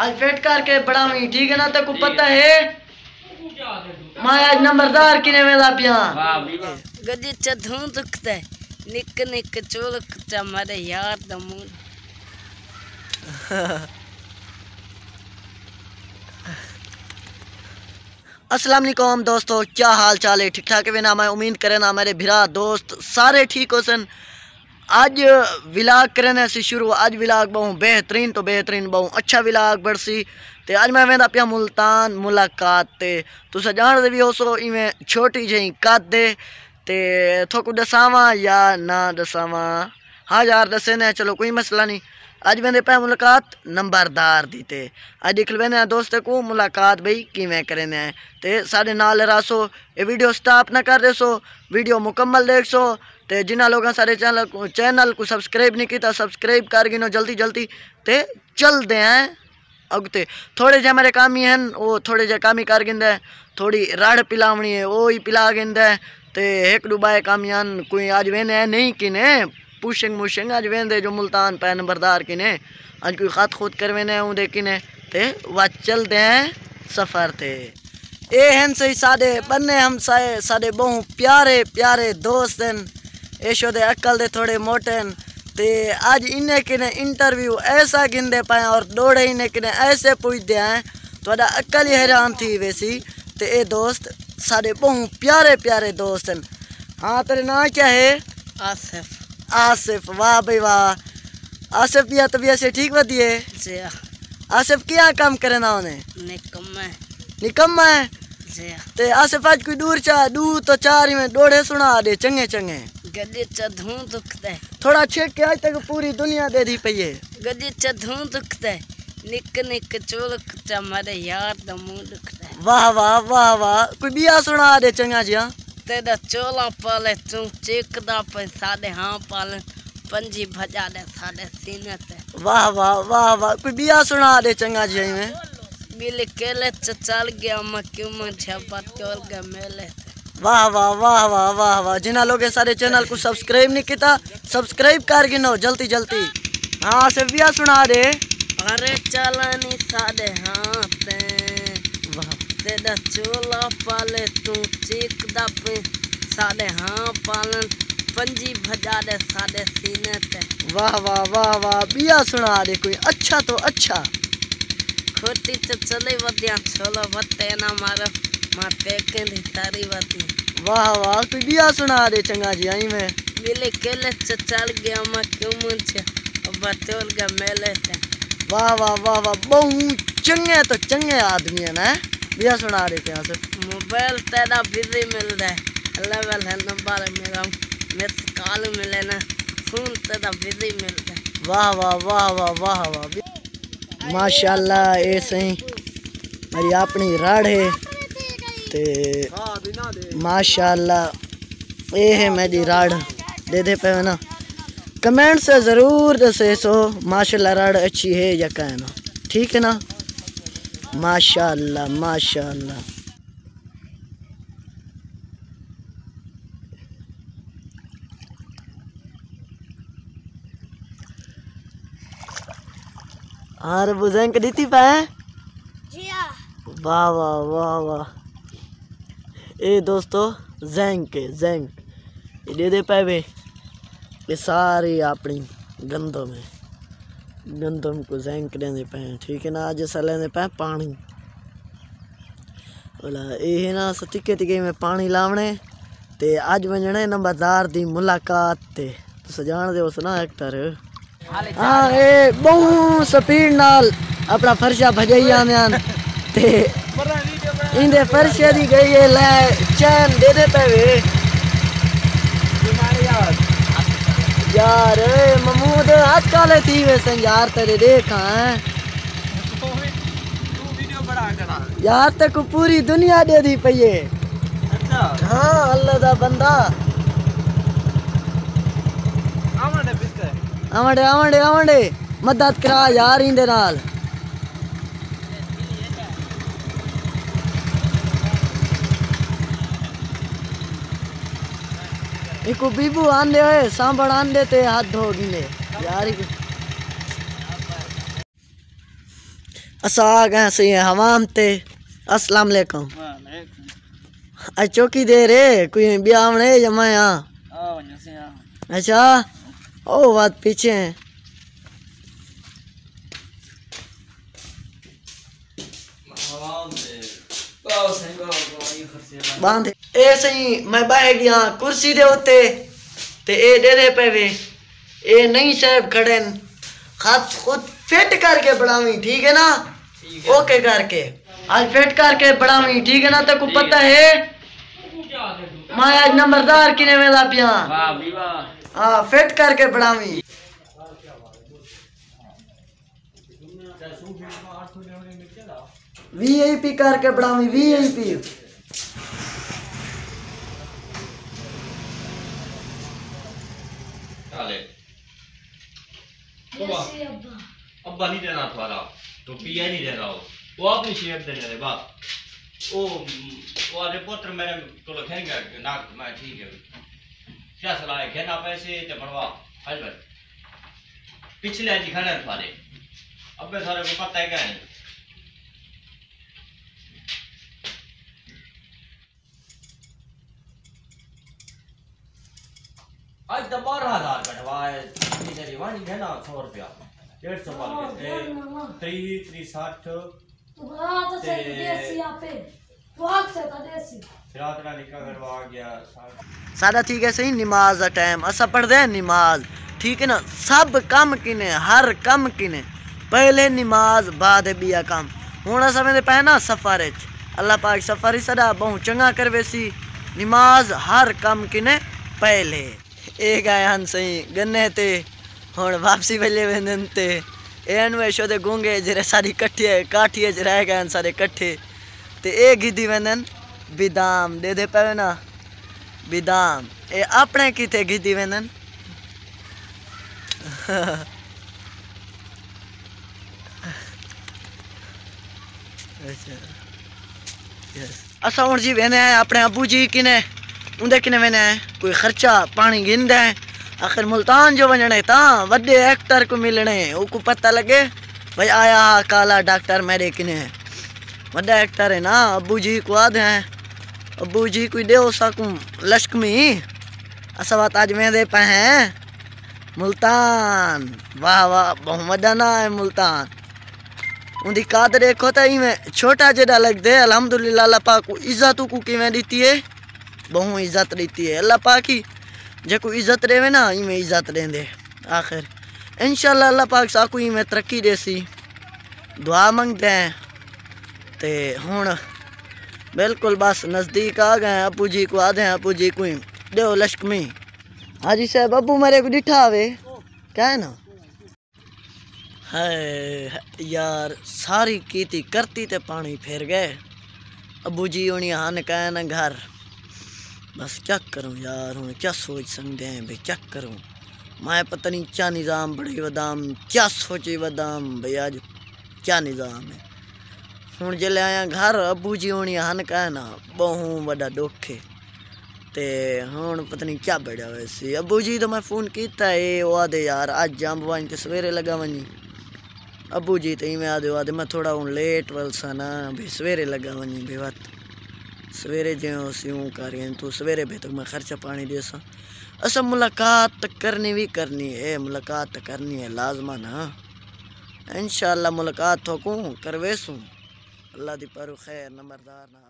आज पेट करके बड़ा मी ठीक है ना तेको पता है। मैं आज नंबरदार किने में ला पिया गदी चधू दुखते निक निक चोलकता मारे यार दमू अस्सलाम वालेकुम दोस्तों क्या हाल चाल है? ठीक ठाक है ना? मैं उम्मीद करे ना मेरे भिरा दोस्त सारे ठीक हो सन आज विलाग करने से शुरू, आज विलाग बहु बेहतरीन तो बेहतरीन बहु अच्छा विलाग बरसी ते आज मैं वेंदा पिया मुल्तान मुलाकात ते। तुस जान भी हो सो इवें छोटी जी कद ते थोकू दसावा या ना दसावा? हाँ यार दसे ने, चलो कोई मसला नहीं। अज मैंने पे मुलाकात नंबरदार दी ते अज इक बहने दोस्त को मुलाकात भाई किमें करें तो साढ़े नाल रासो ये वीडियो स्टाप ना कर दे सो वीडियो मुकम्मल देख सो तो जिन्हें लोगों सारे चैनल को चैनल को सब्सक्राइब नहीं किया सब्सक्राइब कर गिनो जल्दी जल्दी तो चलते हैं अगते थोड़े जे मेरे काम ही हैं वो थोड़े जे काम ही कर गिंदे थोड़ी रड़ पिलावनी है वो ही पिला गिंदे तो एक डुबाए कामियान कोई आज वेने नहीं किने पुशिंग मुशिंग अज वेंदे जो मुल्तान पै नंबरदार किने अज कोई खत खुद करवेने उंदे किने, ते वा चलते हैं सफ़र थे ए हैं सही सादे बन्ने हम साए, सादे बहु प्यारे प्यारे दोस्त हैं। ऐशो दे अक्ल दे थोड़े मोटे हैं। ते अज इन्हें किने इंटरव्यू ऐसा गिंदे पाए और दौड़े इन्हें किने ऐसे पूछते हैं। थोड़ा अक्ल ही हैरान थी वैसी। ते ए दोस्त सारे बहु प्यारे प्यारे दोस्त हैं। हाँ तेरे नाम क्या है? आसिफ। आसिफ वाह भाई वाह। आसिफ भी तबीयत से ठीक बती है? आसिफ क्या काम करे ना उन्हें? निकम्मे निकम्मा है? ते आसिफ आज कोई दूर चा दूर तो चार ही में दौड़े सुना दे चंगे चंगे। गदी चधू दुखते थोड़ा छेक के आज तक पूरी दुनिया दे दी पई है। गदी चधू दुखते निक निक चोलकता मारे यार दमू दुखते वाह वाह वाह वाह। कोई बिया सुना दे चंगा जी हाँ तेरा चोला पाले तू चेकदा पे साडे हाँ पाले पंजी भजा दे साडे सीने ते वाह वाह वाह वाह कोई बिया सुना दे चंगा जी में बिल केले चल गया मैं क्यों मैं छपा तोल गया मेले ते वाह वाह वाह वाह वाह वाह जिन्हें लोग सारे चैनल को सब्सक्राइब नहीं किया सब्सक्राइब कर गिनो जल्दी जल्दी हाँ से बिया सुना दे अरे चलानी साडे हाँ ते वाह तेरा चोला पाले तू चेकदा पे साडे हाँ पालन पंजी भजा दे साडे सीने ते वाह वाह वाह वाह बिया सुना दे कोई अच्छा तो अच्छा खोटी तो चले वदिया छोलो वते ना मारो माँ पेके दी तारी वती वाह वाह कोई बिया सुना दे चंगा जी आई में बिले केले चल गया मैं क्यों मुझे अब तोल गया मेले ते वाह वाह वाह वाह बहु चंगे तो चंगे आदमी है ना बिया सुना दे क्या से। मोबाइल तेरा बिज़ी मिल रहा है लेवल है नंबर मेरा। मिस कॉल मिले ना फ़ोन तेरा बिज़ी मिल रहा है वाह वाह वाह वाह वाह वाह। माशाल्लाह ये सही। मेरी अपनी राड़ है। ते माशाल्लाह ये है मेरी राड़। दे दे पे ना। कमेंट से ज़रूर दसे सो माशाल्लाह राड़ अच्छी है या कहना ठीक है ना? माशाल्लाह माशाल्लाह और बुजंग दी थी पै वाह वाह वाह वाह। ए दोस्तों जैंग के जैंग ये दे दे पे वे ये सारी अपनी गंदम है गंदम को जैंग पे ठीक है ना? आज अस लेने पे पानी बोला ये ना सतिके तिके में पानी लावने ते अज वजने नंबरदार दी मुलाकात ते। तुस जान दे उस ना एक्टर? हाँ ए बहु स्पीड नाल अपना फर्शा भजाई आन ते इंदे फर्शे दी गई है ले चैन दे दे पे वे। यार ए महमूद आज काले थी वैसे यार तेरे देखा है? यार तक पूरी दुनिया दे दी पई है। हाँ अल्लाह दा बंदा। आवंडे आवंडे आवंडे मदद करा यार इंदे नाल। इको बीबू आंदे होए सांभड़ आंदे ते हाथ धो गिंदे यार असा आ गए सही हवाम ते। अस्सलाम वालेकुम। अ चौकी दे रे कोई ब्यावणे जमाया अच्छा ओ बात पीछे है। बाँध ए सही मैं बह गया कुर्सी दे उत्ते ते ए डेरे पे वे ए नहीं साहब खड़े। हाथ खुद फिट करके बढ़ावी ठीक है ना ओके करके आज फिट करके बढ़ावी ठीक है ना तेको पता है मैं आज नंबरदार किने में ला पिया हाँ फिट करके बढ़ावी वीआईपी करके बढ़ावी वीआईपी चाले अब्बा? नहीं देना तुम्हारा। तो पिया नहीं दे रहा हो वो अपनी शेप दे रहे बाप। ओ वो आधे पुत्र मैंने तो लिखेंगे नाक मैं ठीक है। क्या सलाह है? कहना पैसे ते बनवा। हल बस पिछले जी खाने तुम्हारे। अबे सारे को पता है क्या नहीं आज तो बारह हज़ार है निका करवा गया साठ सारा ठीक है सही? नमाज़ का टाइम असा पढ़ते हैं नमाज़। ठीक है ना? सब कम किने हर कम किने। पहले नमाज़ बाद बिया कम। हूँ असा मेरे पे ना सफ़र अल्लाह पाक सफ़र ही सदा बहु चंगा करवे सी। नमाज़ हर कम किने पहले। ඒ ගයන් සයි ගන්නේතේ ਹੁਣ ਵਾਪਸੀ ਵੇਲੇ ਵੰਦਨਤੇ ਇਹਨਾਂ ਨੂੰ ਐਸ਼ੋ ਦੇ ਗੁੰਗੇ ਜਿਹੜੇ ਸਾਰੀ ਇਕੱਠੇ ਕਾਠੀਏ ਚ ਰਹਿ ਗਏ ਸਾਰੇ ਇਕੱਠੇ ਤੇ ਇਹ ਗਿੱਦੀ ਵੰਦਨ ਬਿਦਾਮ ਦੇ ਦੇ ਪਵੇ ਨਾ ਬਿਦਾਮ ਇਹ ਆਪਣੇ ਕਿਤੇ ਗਿੱਦੀ ਵੰਦਨ ਅੱਛਾ ਯਸ ਅਸਾਂ ਹੁਣ ਜੀ ਵੇਨੇ ਆਪਣੇ ਅਬੂ ਜੀ ਕਿਨੇ उंदे किने वेने कोई खर्चा पानी गिनदे हैं आखिर मुल्तान जो वजने ता वड्डे एक्टर को मिलने उको पता लगे, भाई आया हा काला डॉक्टर मेरे किने। है एक्टर है ना अबू जी को आद हैं? अबू जी कोई दे सकूँ लश्कमी? असा बात आज में दे पे हैं। मुल्तान, वाह वाह वड्डा ना है मुल्तान। उनकी काद देखो तो इवें छोटा जेड़ा लगदे, अल्हम्दुलिल्लाह, अल्लाह पाक को इज़्ज़त को किवें दी है? बहु इज़्ज़त दी है अल्लाह पाक ही जेको इज़्ज़त रेवे ना इवें इज़्ज़त देंदे आखिर इंशाल्लाह अल्लाह पाक साकू इवें तरक्की देसी दुआ मंगते हैं ते हुन बिल्कुल बस नज़दीक आ गए हैं अबू जी को हैं अबू जी को ही दो लश्कमी हाजी साहब अबू मेरे को डिठा आवे क्या है ना है यार सारी कीती करती ते पानी फिर गए अबू जी होनी हन कहन घर बस क्या करूँ यार, हूँ क्या सोच सकते हैं भाई, क्या करूँ? मैं पता नहीं क्या निज़ाम, बड़े बदाम, क्या सोचे बदाम, भाई आज क्या निज़ाम है? हूँ ज़िले आया घर अबू जी होनी हन कहना, बहु बड़ा दुख है ते हूँ पता नहीं क्या बड़ा वैसे अबू जी तो मैं फ़ोन किया है वो आदे यार अज जंब वन ते सवेरे लगा वनी अबू जी तो इवें आदे आदे मैं थोड़ा हूँ लेट वल सा ना सवेरे लगा वनी भी वत सवेरे जो स्यूं कर, तू सवेरे भी तक मैं खर्चा पानी दे सा असा मुलाकात करनी भी करनी है, मुलाकात करनी है, लाजमा ना। इंशाल्लाह मुलाकात थोकूँ करवेसूँ। अल्लाह दी पर खैर, नंबरदार ना।